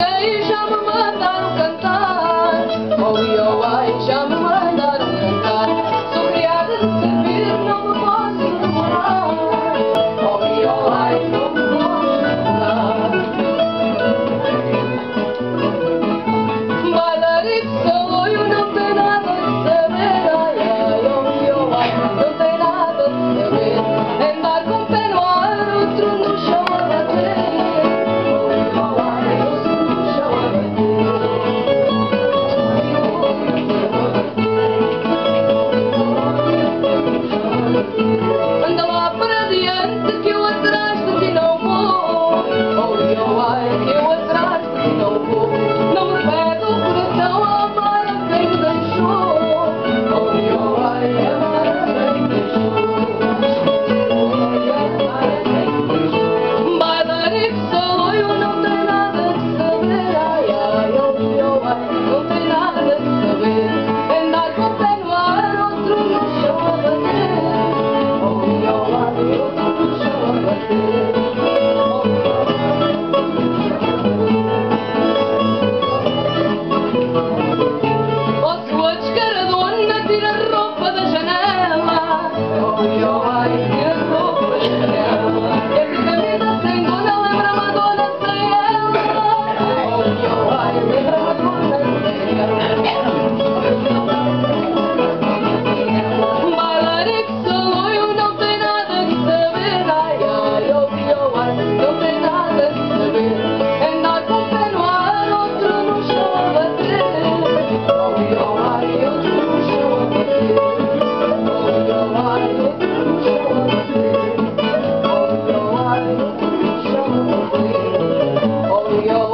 Beijo. não eu atrás porque não vou. Não me pego o coração a amar a quem me deixou. Oh, eu vai, amar a quem me deixou. Bailar e solo, eu não tenho nada que saber. Ai, ai, oh, eu vai, não tenho nada que saber. Andar com o pé no ar, outro no chão a bater. Oh, eu vai, outro no chão a bater. yo